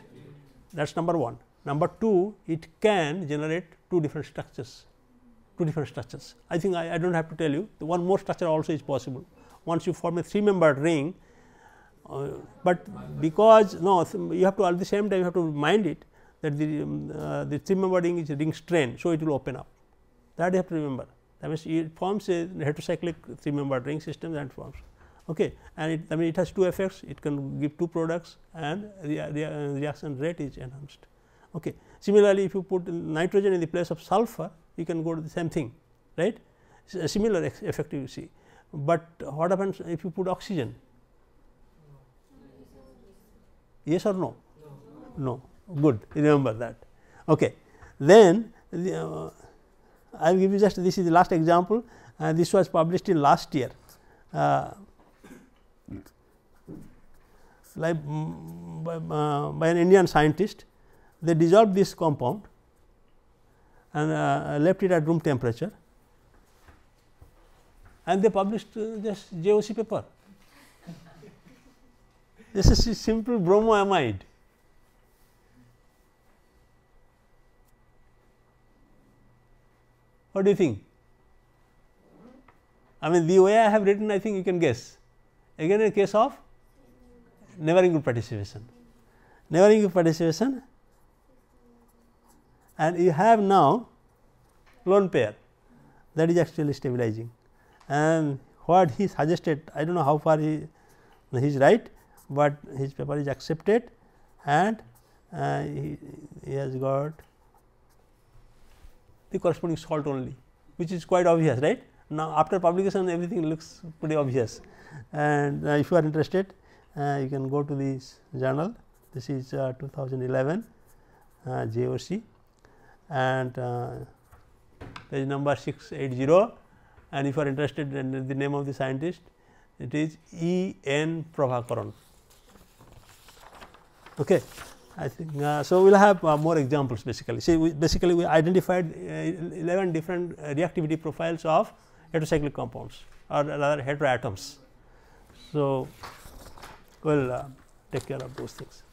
S1: that is number 1. Number 2 it can generate two different structures two different structures. I think I, I do not have to tell you the one more structure also is possible once you form a 3 membered ring, uh, but because no you have to at the same time you have to mind it that the, um, uh, the 3 membered ring is ring strain. So, it will open up that you have to remember that means it forms a heterocyclic 3 membered ring system that forms okay. and it, I mean it has two effects it can give two products and the reaction rate is enhanced. Okay. Similarly, if you put nitrogen in the place of sulfur you can go to the same thing right a similar effect you see, but what happens if you put oxygen yes or no? No. Good. Remember that. Okay. Then the, uh, i will give you just this is the last example. And this was published in last year. Uh, like um, by, uh, by, an Indian scientist, they dissolved this compound and uh, left it at room temperature. And they published uh, just JOC paper. This is simple bromoamide. What do you think? I mean the way I have written I think you can guess again a case of neighboring group participation. Neighboring group participation and you have now lone pair that is actually stabilizing and what he suggested I do not know how far he, he is right, but his paper is accepted and uh, he, he has got the corresponding salt only which is quite obvious right. Now, after publication everything looks pretty obvious and uh, if you are interested uh, you can go to this journal this is uh, 2011 uh, JOC and uh, page number 680 and if you are interested in the name of the scientist it is E. N. Prabhakaran. Okay. I think uh, so. We will have uh, more examples basically. See, we basically we identified uh, 11 different uh, reactivity profiles of heterocyclic compounds or rather heteroatoms. So, we will uh, take care of those things.